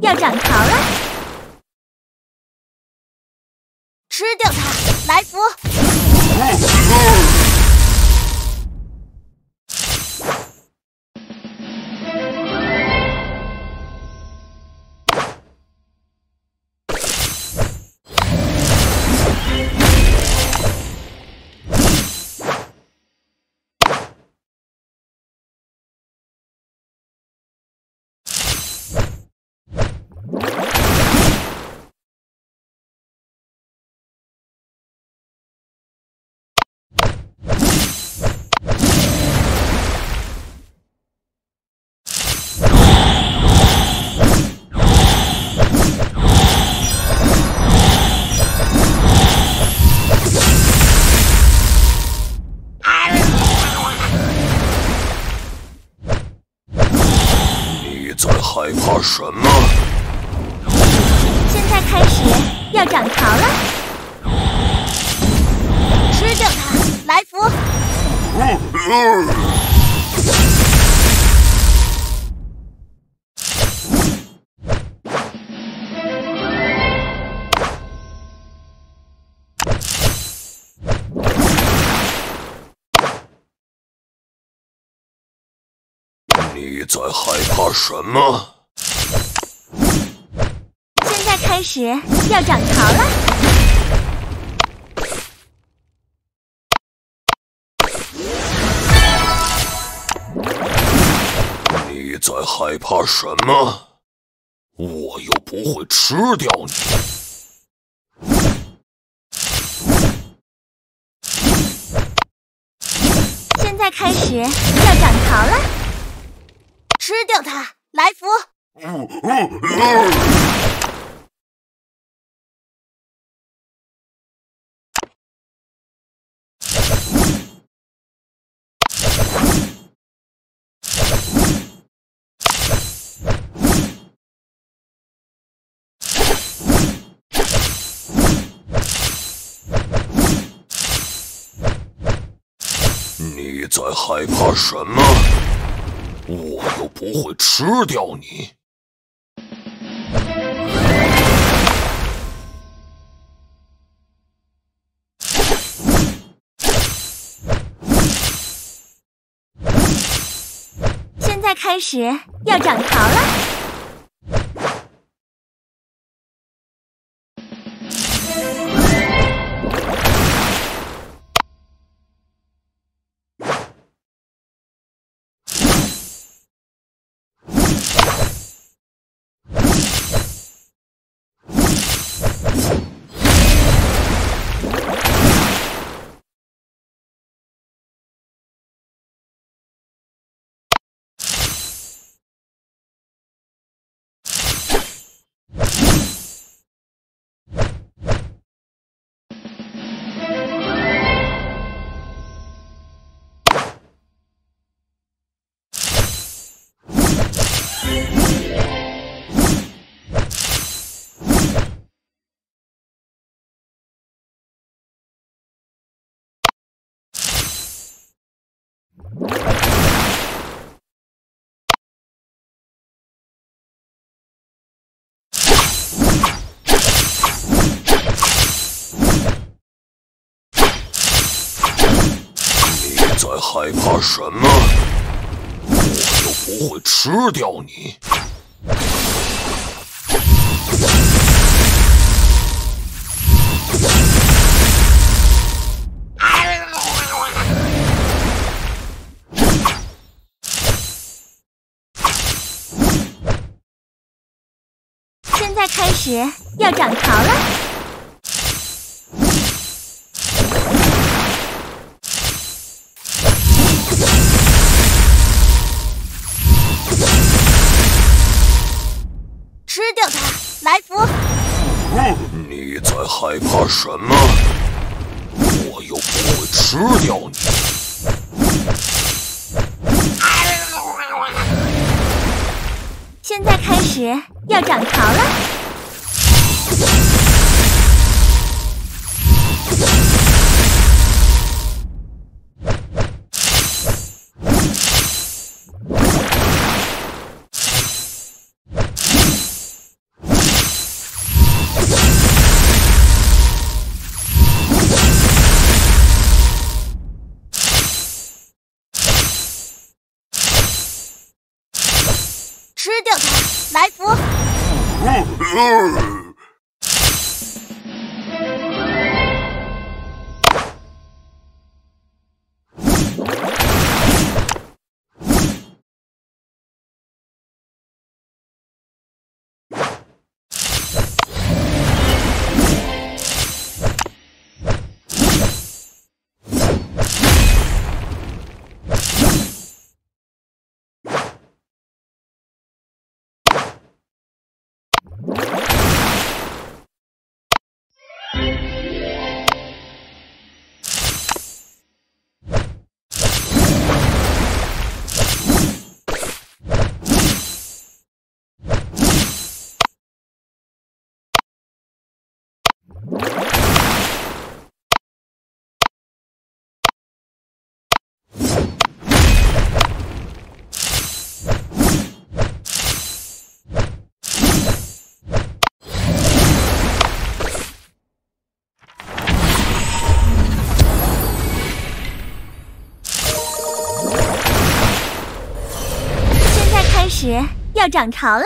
要涨潮了，吃掉它！来福，什么？现在开始要涨潮了，吃掉它！来福，你在害怕什么？开始要涨潮了，你在害怕什么？我又不会吃掉你。现在开始要涨潮了，吃掉它！来福，你在害怕什么？我又不会吃掉你。现在开始要涨潮了，在害怕什么？我又不会吃掉你。现在开始要涨潮了，害怕什么？我又不会吃掉你。现在开始要涨潮了，要涨潮了。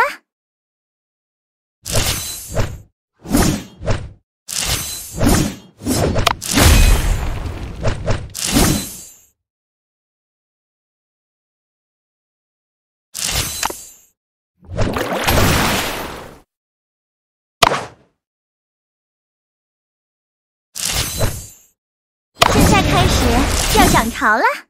现在开始要涨潮了。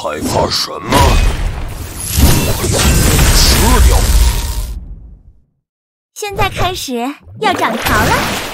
害怕什么？我要吃掉！现在开始要涨潮了。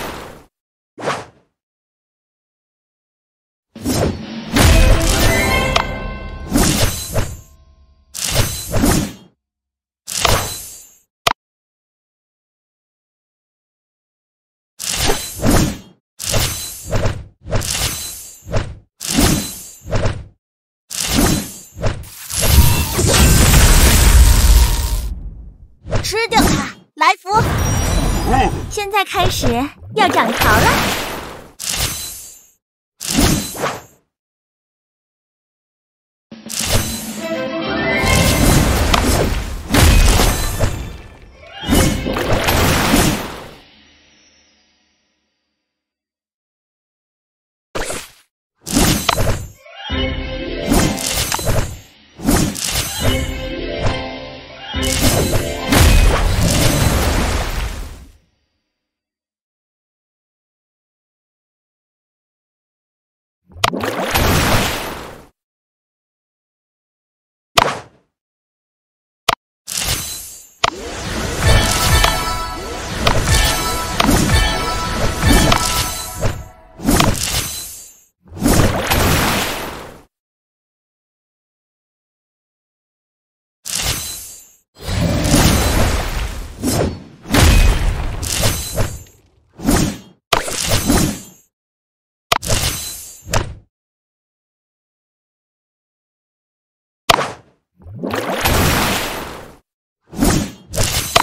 吃掉它！来福！现在开始要涨潮了。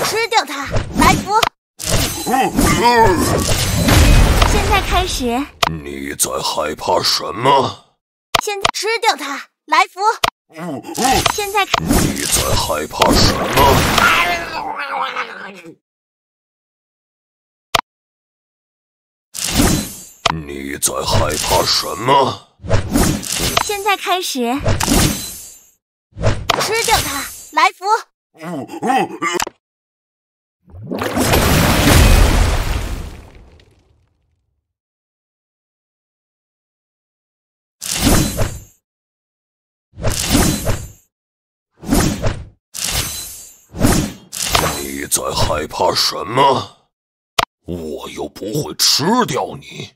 吃掉它，来福。现在开始，你在害怕什么？现在吃掉它，来福。现在开始，你在害怕什么？你在害怕什么？现在开始。吃掉它！来福，你在害怕什么？我又不会吃掉你。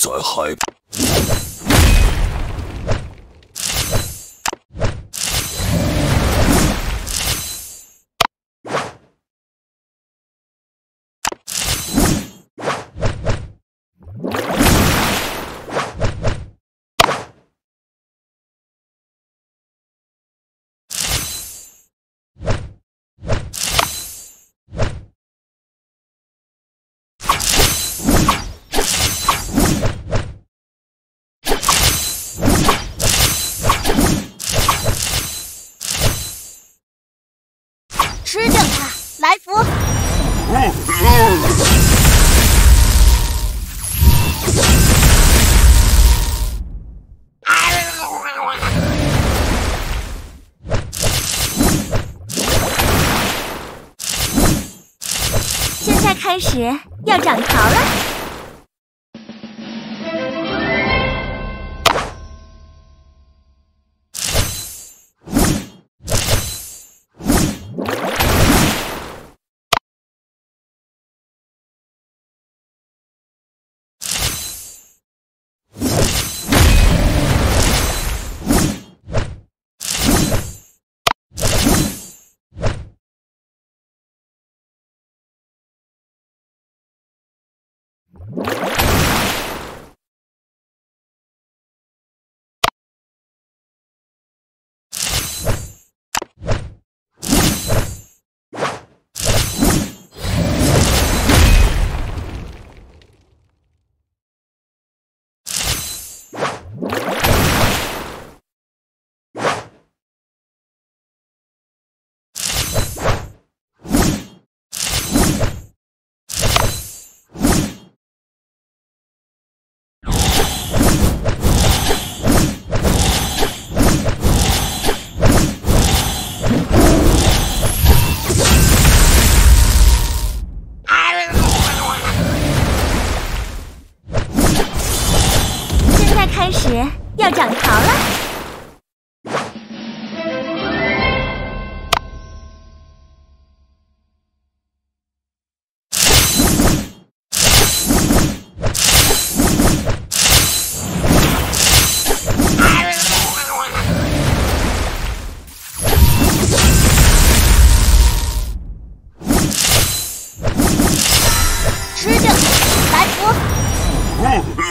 在害怕？吃掉它！来福，现在开始要涨潮了。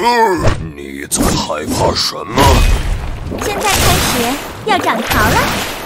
你在害怕什么？现在开始要涨潮了。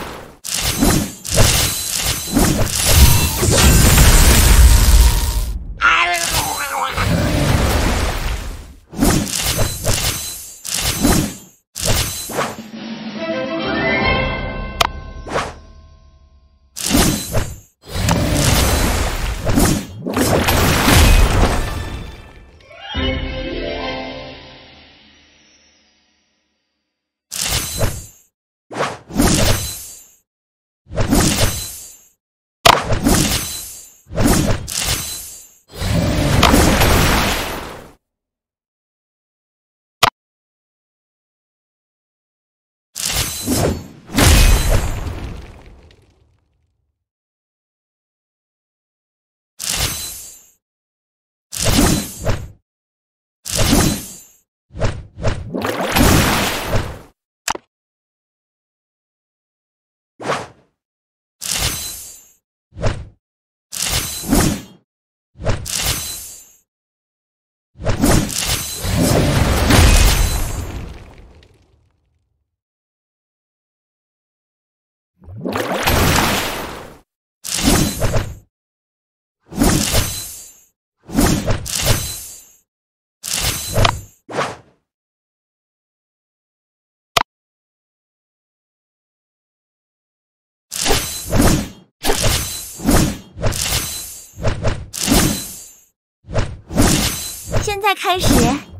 现在开始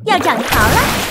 要涨潮了。